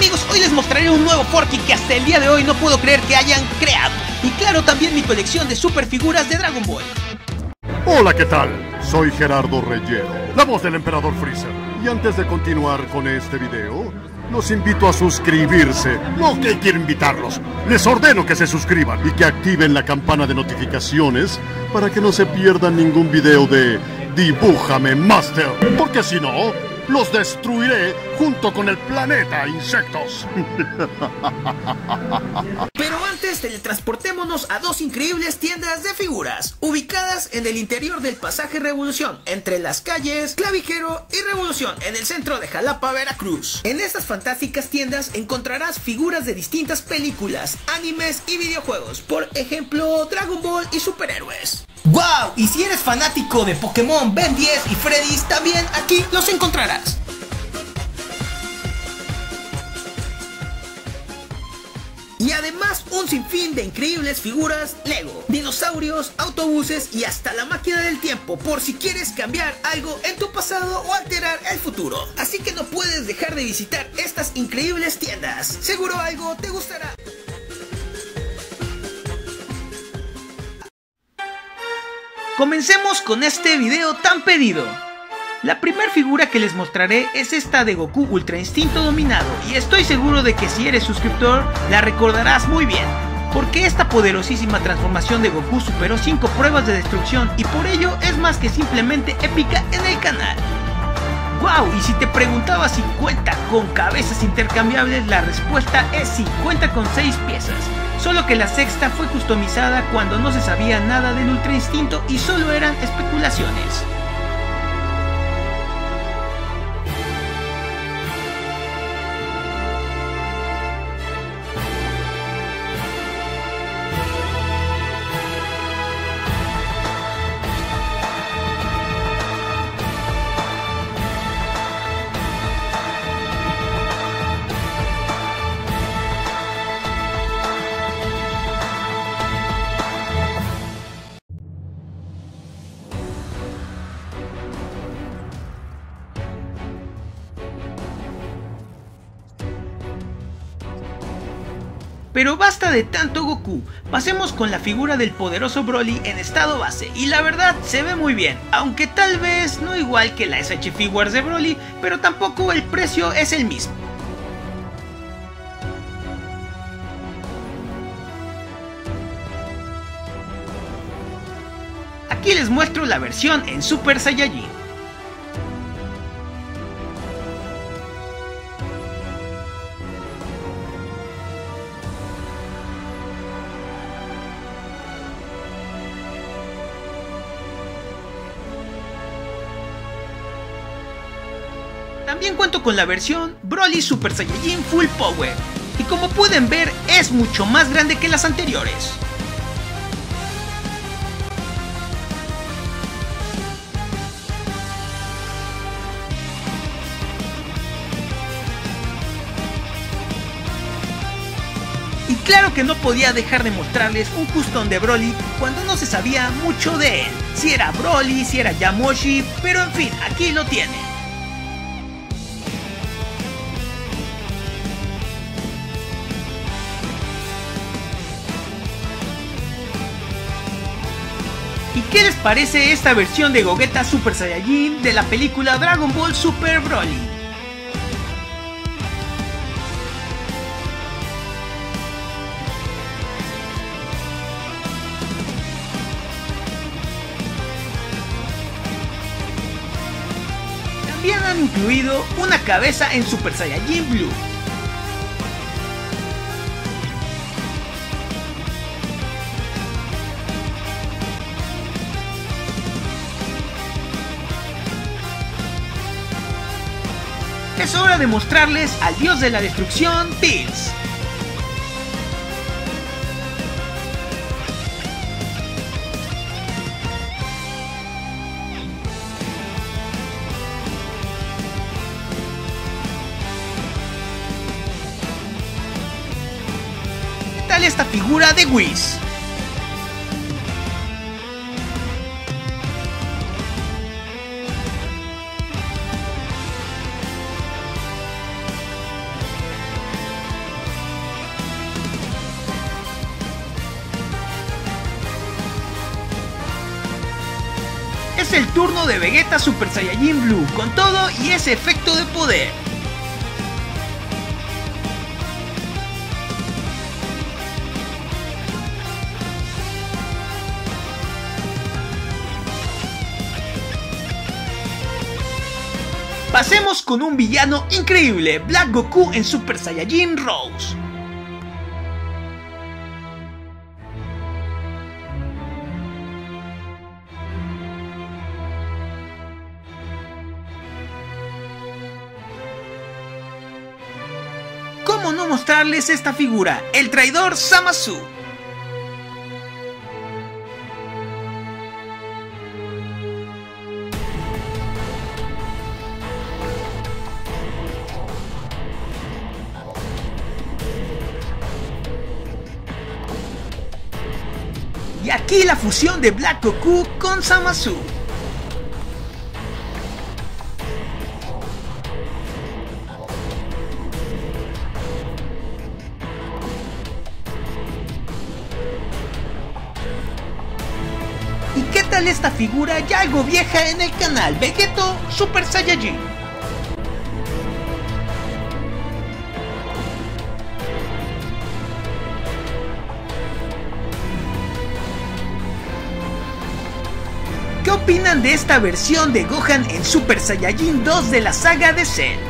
Amigos, hoy les mostraré un nuevo Forky que hasta el día de hoy no puedo creer que hayan creado. Y claro, también mi colección de super figuras de Dragon Ball. Hola, ¿qué tal? Soy Gerardo Reyero, la voz del Emperador Freezer. Y antes de continuar con este video, los invito a suscribirse. No que quiero invitarlos. Les ordeno que se suscriban y que activen la campana de notificaciones para que no se pierdan ningún video de Dibújame Master. Porque si no, los destruiré junto con el planeta insectos. Pero antes teletransportémonos a dos increíbles tiendas de figuras, ubicadas en el interior del pasaje Revolución, entre las calles Clavijero y Revolución, en el centro de Jalapa, Veracruz. En estas fantásticas tiendas encontrarás figuras de distintas películas, animes y videojuegos, por ejemplo Dragon Ball y superhéroes. ¡Wow! Y si eres fanático de Pokémon, Ben 10 y Freddy's, también aquí los encontrarás. Y además un sinfín de increíbles figuras Lego, dinosaurios, autobuses y hasta la máquina del tiempo por si quieres cambiar algo en tu pasado o alterar el futuro. Así que no puedes dejar de visitar estas increíbles tiendas. Seguro algo te gustará. Comencemos con este video tan pedido. La primera figura que les mostraré es esta de Goku Ultra Instinto Dominado y estoy seguro de que si eres suscriptor la recordarás muy bien, porque esta poderosísima transformación de Goku superó 5 pruebas de destrucción y por ello es más que simplemente épica en el canal. ¡Wow! Y si te preguntaba si cuenta con cabezas intercambiables, la respuesta es sí, cuenta con 6 piezas. Solo que la sexta fue customizada cuando no se sabía nada del Ultra Instinto y solo eran especulaciones. Pero basta de tanto Goku, pasemos con la figura del poderoso Broly en estado base y la verdad se ve muy bien, aunque tal vez no igual que la SH Figures de Broly, pero tampoco el precio es el mismo. Aquí les muestro la versión en Super Saiyajin. También cuento con la versión Broly Super Saiyajin Full Power, y como pueden ver es mucho más grande que las anteriores. Y claro que no podía dejar de mostrarles un custom de Broly cuando no se sabía mucho de él. Si era Broly, si era Yamoshi, pero en fin, aquí lo tienen. Qué les parece esta versión de Gogeta Super Saiyajin de la película Dragon Ball Super Broly? También han incluido una cabeza en Super Saiyajin Blue. Es hora de mostrarles al dios de la destrucción, Bills. ¿Qué tal esta figura de Whis? Es el turno de Vegeta Super Saiyajin Blue, con todo y ese efecto de poder. Pasemos con un villano increíble, Black Goku en Super Saiyajin Rose. ¿Cómo no mostrarles esta figura? El traidor Samasu. Y aquí la fusión de Black Goku con Samasu. Esta figura ya algo vieja en el canal Vegeto Super Saiyajin? ¿Qué opinan de esta versión de Gohan en Super Saiyajin 2 de la saga de Cell?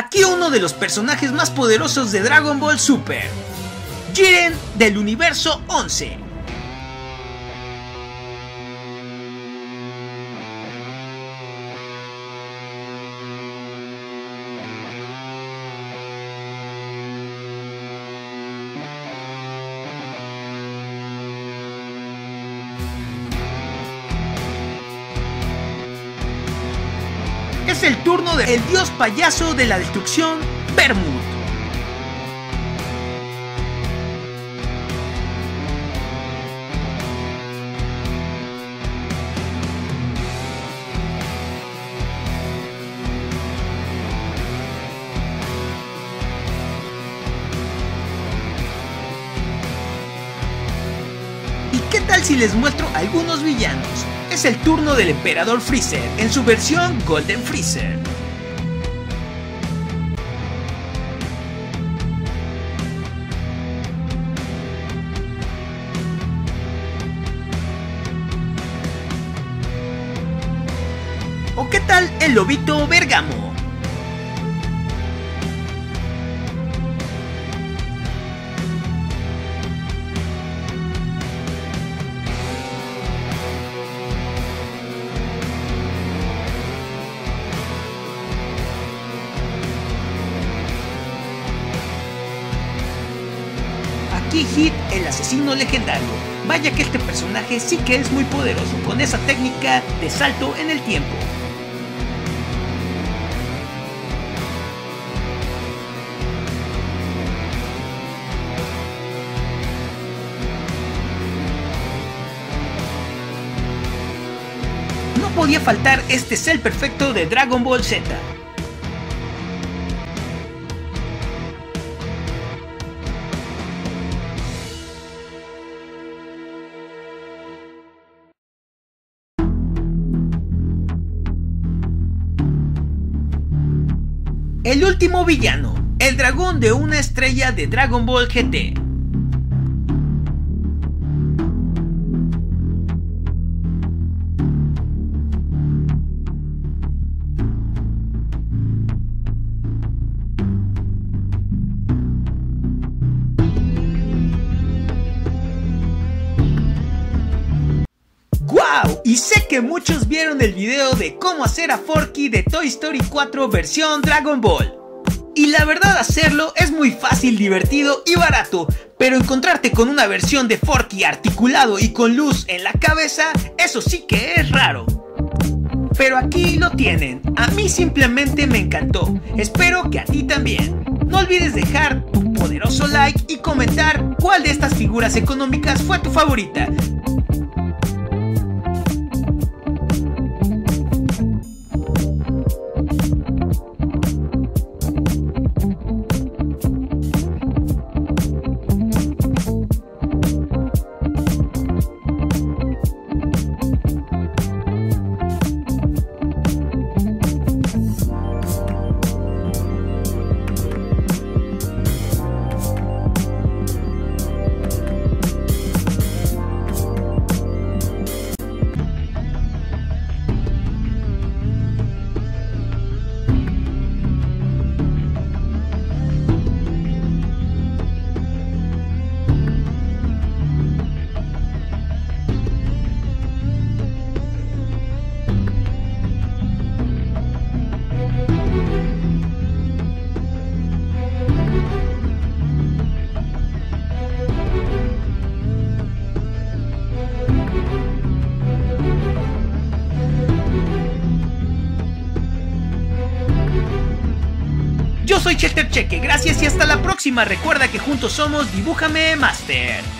Aquí uno de los personajes más poderosos de Dragon Ball Super, Jiren del universo 11. Es el turno del dios payaso de la destrucción, Bermud. ¿Y qué tal si les muestro algunos villanos? Es el turno del Emperador Freezer en su versión Golden Freezer. ¿O qué tal el Lobito Bergamo? Aquí Hit, el asesino legendario. Vaya que este personaje sí que es muy poderoso, con esa técnica de salto en el tiempo. No podía faltar este Cell perfecto de Dragon Ball Z. último villano, el dragón de una estrella de Dragon Ball GT. ¡Wow! Y sé que muchos vieron el video de cómo hacer a Forky de Toy Story 4 versión Dragon Ball. Y la verdad hacerlo es muy fácil, divertido y barato, pero encontrarte con una versión de Forky articulado y con luz en la cabeza, eso sí que es raro. Pero aquí lo tienen, a mí simplemente me encantó, espero que a ti también. No olvides dejar tu poderoso like y comentar cuál de estas figuras económicas fue tu favorita. Soy Cheter Cheque, gracias y hasta la próxima. Recuerda que juntos somos Dibújame Master.